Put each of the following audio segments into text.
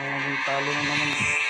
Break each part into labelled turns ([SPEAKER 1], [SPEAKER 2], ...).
[SPEAKER 1] Nakakabay talo na naman.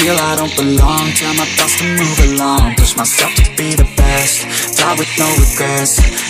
[SPEAKER 2] Feel I don't belong, tell my thoughts to move along. Push myself to be the best, die with no regrets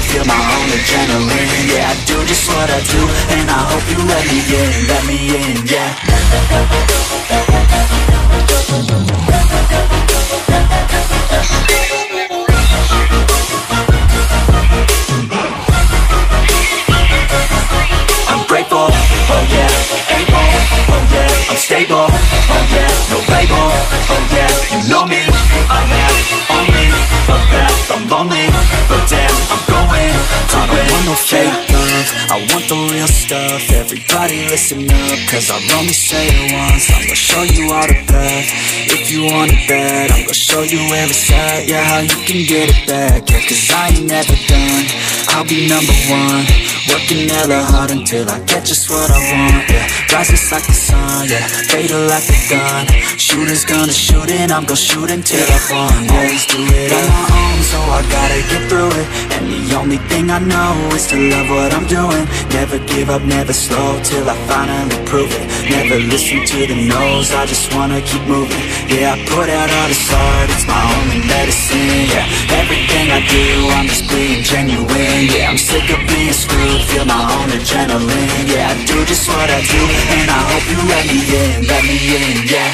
[SPEAKER 2] feel my own adrenaline. Yeah, I do just what I do, and I hope you let me in, let me in, yeah. I'm grateful, oh oh stable, oh yeah, no label, oh yeah, you know me, everybody listen up, cause I'll only say it once, I'ma show you all the path, if you want it bad, I'm gonna show you where at Yeah, how you can get it back. Yeah, cause I ain't never done. I'll be number one. Working hella hard until I get just what I want. Yeah, rises like the sun Yeah, fatal like a gun. Shooters gonna shoot and I'm gonna shoot until I fall. Always do it on my own So I gotta get through it. And the only thing I know Is to love what I'm doing. Never give up, never slow Till I finally prove it. Never listen to the no's I just wanna keep moving. Yeah, I put out all this art It's my only medicine Yeah, everything I do I'm just being genuine Yeah, I'm sick of being screwed Feel my own adrenaline Yeah, I do just what I do And I hope you let me in Let me in, yeah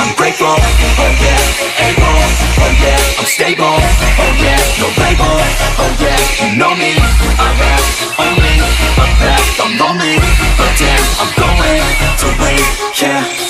[SPEAKER 2] I'm grateful, oh yeah, able, oh yeah, I'm stable, oh yeah, oh yeah, you know me, I I'm but damn, I'm going to win, yeah.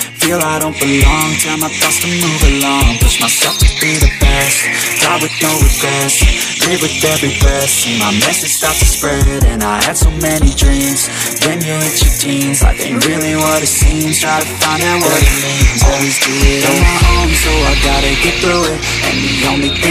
[SPEAKER 2] Feel I don't belong, tell my thoughts to move along. Push myself to be the best, die with no regrets. Live with every breath, see my message start to spread And I had so many dreams, then you hit your teens. Life ain't really what it seems, try to find out what it means. Always do it on my own, so I gotta get through it. And the only thing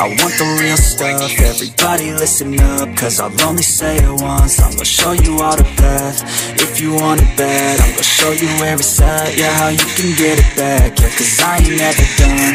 [SPEAKER 2] I want the real stuff, everybody listen up, cause I'll only say it once, I'm gonna show you all the path, if you want it bad, I'm gonna show you it's at, yeah, how you can get it back, yeah, cause I ain't never done,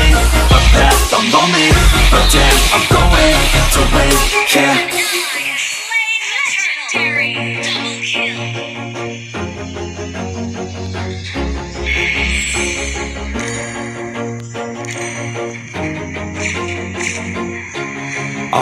[SPEAKER 2] lonely, but damn, I'm going to win, yeah.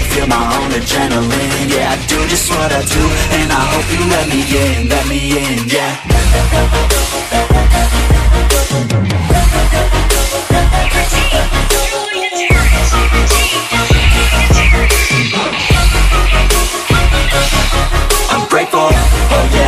[SPEAKER 2] feel my own adrenaline. Yeah, I do just what I do, and I hope you let me in, let me in, yeah. I'm grateful, oh yeah,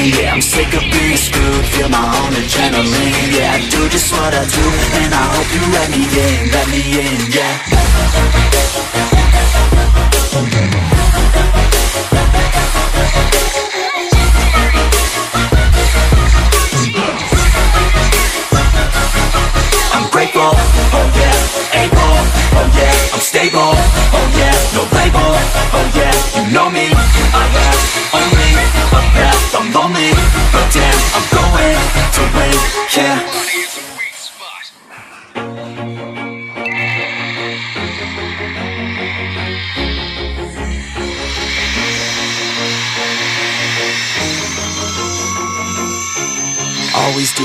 [SPEAKER 2] Yeah, I'm sick of being screwed, feel my own adrenaline. Yeah, I do just what I do, and I hope you let me in, let me in, yeah. Oh oh yeah, I'm stable, oh yeah, no label, oh yeah, you know me, I have